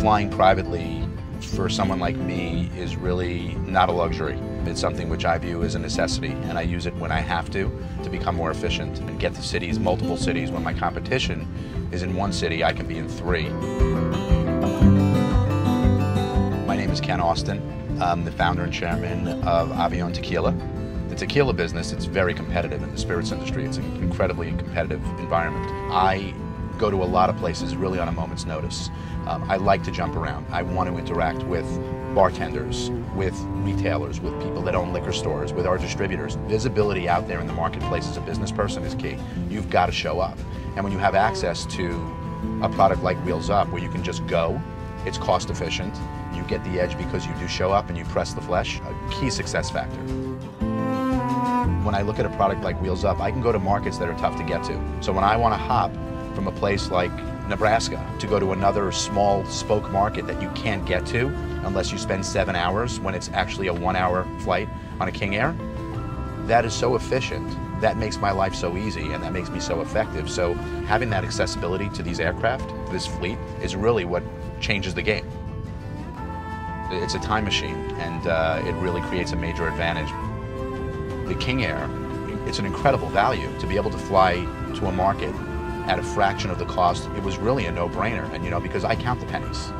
flying privately for someone like me is really not a luxury. It's something which I view as a necessity, and I use it when I have to to become more efficient and get to cities, multiple cities. When my competition is in one city, I can be in three. My name is Ken Austin. I'm the founder and chairman of Avion Tequila. The tequila business, it's very competitive in the spirits industry. It's an incredibly competitive environment. I go to a lot of places really on a moment's notice. Um, I like to jump around. I want to interact with bartenders, with retailers, with people that own liquor stores, with our distributors. Visibility out there in the marketplace as a business person is key. You've got to show up. And when you have access to a product like Wheels Up where you can just go, it's cost efficient, you get the edge because you do show up and you press the flesh, a key success factor. When I look at a product like Wheels Up, I can go to markets that are tough to get to. So when I want to hop from a place like Nebraska to go to another small spoke market that you can't get to unless you spend seven hours when it's actually a one hour flight on a King Air. That is so efficient. That makes my life so easy and that makes me so effective. So having that accessibility to these aircraft, this fleet, is really what changes the game. It's a time machine and uh, it really creates a major advantage. The King Air, it's an incredible value to be able to fly to a market at a fraction of the cost, it was really a no-brainer. And you know, because I count the pennies.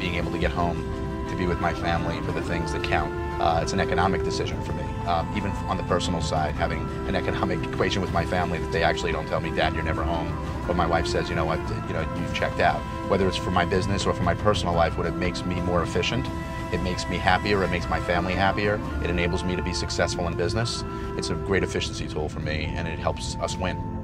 Being able to get home, to be with my family for the things that count, uh, it's an economic decision for me. Um, even on the personal side, having an economic equation with my family that they actually don't tell me, Dad, you're never home. But my wife says, you know what, you know, you've checked out. Whether it's for my business or for my personal life, what it makes me more efficient, it makes me happier, it makes my family happier, it enables me to be successful in business. It's a great efficiency tool for me, and it helps us win.